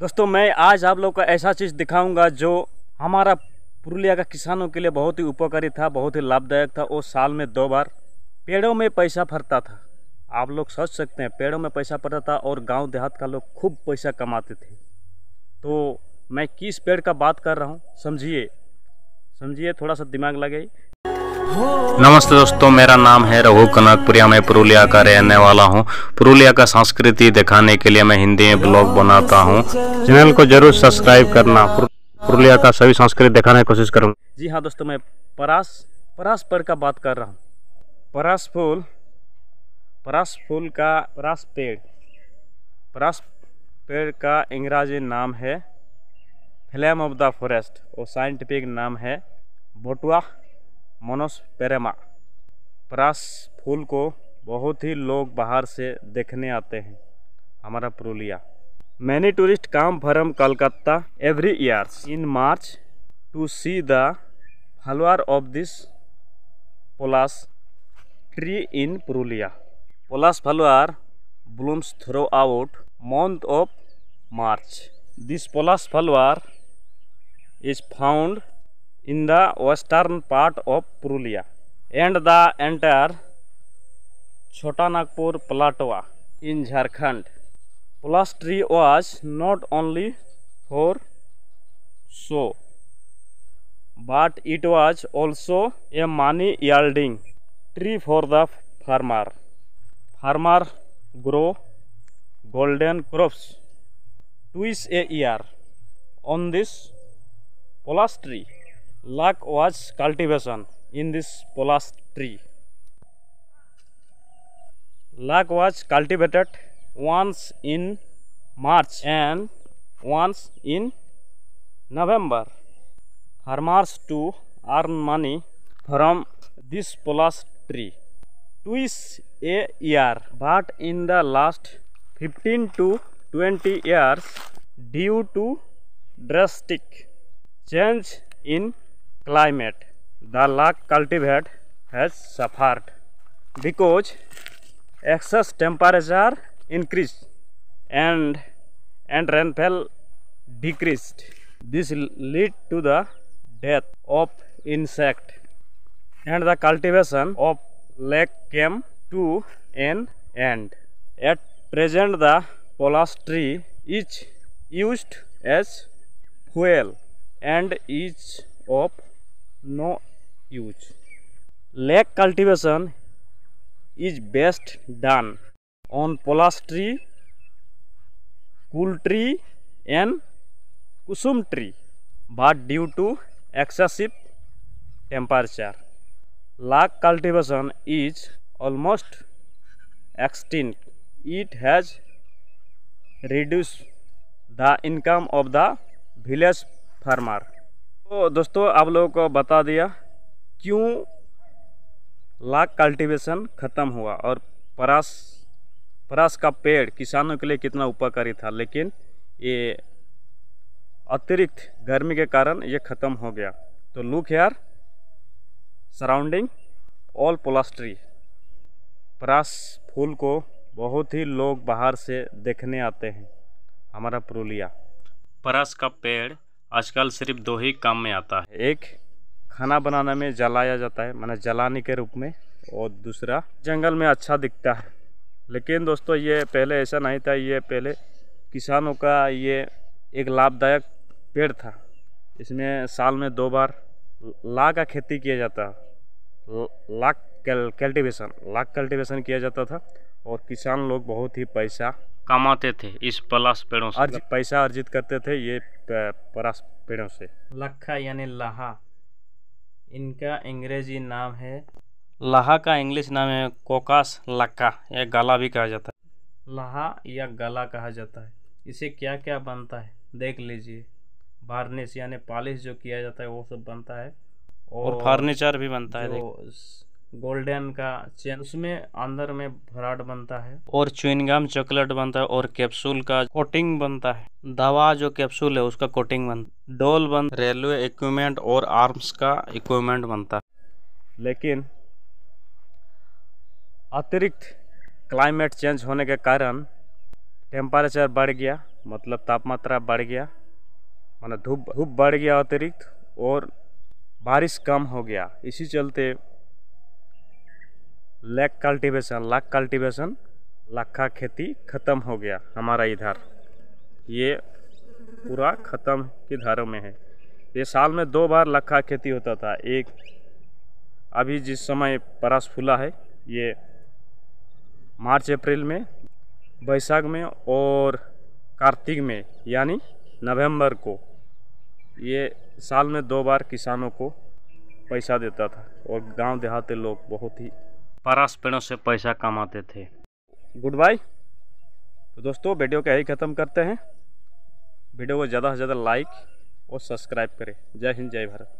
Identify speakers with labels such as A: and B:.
A: दोस्तों, मैं आज आप लोग को ऐसा चीज़ दिखाऊँगा जो हमारा पुरुलिया का किसानों के लिए बहुत ही उपकारी था, बहुत ही लाभदायक था वो साल में दो बार पेड़ों में पैसा फरता था। आप लोग सोच सकते हैं, पेड़ों में पैसा पड़ता था और गाँव देहात का लोग खूब पैसा कमाते थे। तो मैं किस पेड़ का बात कर रहा हूँ, समझिए समझिए, थोड़ा सा दिमाग लगे
B: नमस्ते दोस्तों, मेरा नाम है रघु कनकपुरिया मैं पुरुलिया का रहने वाला हूँ। पुरुलिया का संस्कृति दिखाने के लिए मैं हिंदी में ब्लॉग बनाता हूँ। चैनल को ज़रूर सब्सक्राइब करना। पुरुलिया का सभी संस्कृति दिखाने की कोशिश करूँगा।
A: जी हाँ दोस्तों, मैं परास परास पेड़ का बात कर रहा हूँ। परास फूल परास फूल का परास पेड़ परास पेड़ का इंग्राजी नाम है फ्लेम ऑफ़ द फॉरेस्ट, और साइंटिफिक नाम है बोटुआ मोनोस पेरेमा। परास फूल को बहुत ही लोग बाहर से देखने आते हैं, हमारा Purulia. Many tourist come from Calcutta every year in March to see the flower of this palash tree in Purulia. Palash flower blooms throughout month of March. This palash flower is found in the western part of Purulia and the entire Chota Nagpur plateau in Jharkhand. Polas was not only for show but it was also a money yielding tree for the farmer. Farmer grow golden crops twice a year on this polas tree. Luck was cultivation in this polas tree. Luck was cultivated once in March and once in November farmers to earn money from this polas tree twice a year but in the last 15 to 20 years due to drastic change in climate the log cultivate has suffered because excess temperature increased and and rainfall decreased this lead to the death of insect and the cultivation of lake came to an end. At present the polas tree is used as fuel and is of no use. Lake cultivation is best done on polas tree, cool tree and kusum tree but due to excessive temperature. Log cultivation is almost extinct. It has reduced the income of the village farmer. तो दोस्तों, आप लोगों को बता दिया क्यों लाग cultivation ख़त्म हुआ और परास परास का पेड़ किसानों के लिए कितना उपकारी था, लेकिन ये अतिरिक्त गर्मी के कारण ये ख़त्म हो गया। तो look here surrounding all palash tree परास फूल को बहुत ही लोग बाहर से देखने आते हैं, हमारा पुरुलिया। परास का पेड़ आजकल सिर्फ़ दो ही काम में आता है। एक, खाना बनाने में जलाया जाता है, मैंने जलाने के रूप में, और दूसरा, जंगल में अच्छा दिखता है। लेकिन दोस्तों, ये पहले ऐसा नहीं था, ये पहले किसानों का ये एक लाभदायक पेड़ था। इसमें साल में दो बार ला का खेती किया जाता, लाख कल्टिवेशन लाख कल्टिवेशन किया जाता था, और किसान लोग बहुत ही पैसा
B: कमाते थे इस पलास पेड़ों से।
A: अर्ज़ पैसा अर्जित करते थे ये प- परास पेड़ों से।
C: लखा यानी लाहा। इनका अंग्रेज़ी नाम है लाहा का इंग्लिश नाम है कोकास लक्का या गला भी कहा जाता है। लाहा या गला कहा जाता है। इसे क्या क्या बनता है? देख लीजिए। वार्निश यानी पॉलिश जो किया जाता है वो सब बनता है।
B: और और फर्नीचर भी बनता है
C: गोल्डन का चेन, उसमें अंदर में भराट बनता है।
B: और च्युइंगम चॉकलेट बनता है और कैप्सूल का कोटिंग बनता है। दवा जो कैप्सूल है, उसका कोटिंग बनता डोल बन, रेलवे इक्विपमेंट और आर्म्स का इक्विपमेंट बनता है।
A: लेकिन अतिरिक्त क्लाइमेट चेंज होने के कारण टेम्परेचर बढ़ गया मतलब तापमात्रा बढ़ गया, माना धूप धूप बढ़ गया अतिरिक्त और बारिश कम हो गया। इसी चलते लैक कल्टीवेशन लाख कल्टीवेशन लाखा खेती ख़त्म हो गया हमारा इधर ये पूरा ख़त्म की धारों में है ये साल में दो बार लखा खेती होता था एक अभी जिस समय परास फूला है ये मार्च अप्रैल में बैसाख में और कार्तिक में यानी नवंबर को ये साल में दो बार किसानों को पैसा देता था और गाँव देहात लोग बहुत ही
B: परास पेड़ों से पैसा कमाते थे।
A: Good bye. तो दोस्तों, वीडियो का यही ख़त्म करते हैं। वीडियो को ज़्यादा से ज़्यादा लाइक और सब्सक्राइब करें। जय हिंद, जय भारत।